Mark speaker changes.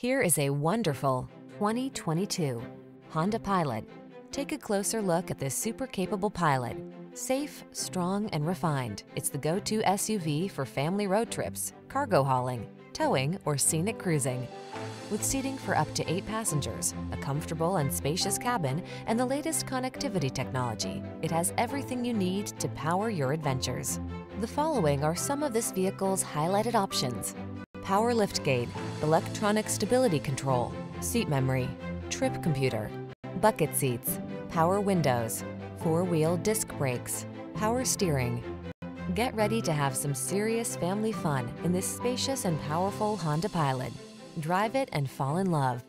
Speaker 1: Here is a wonderful 2022 Honda Pilot. Take a closer look at this super capable Pilot. Safe, strong, and refined, it's the go-to SUV for family road trips, cargo hauling, towing, or scenic cruising. With seating for up to eight passengers, a comfortable and spacious cabin, and the latest connectivity technology, it has everything you need to power your adventures. The following are some of this vehicle's highlighted options. Power liftgate, electronic stability control, seat memory, trip computer, bucket seats, power windows, four-wheel disc brakes, power steering. Get ready to have some serious family fun in this spacious and powerful Honda Pilot. Drive it and fall in love.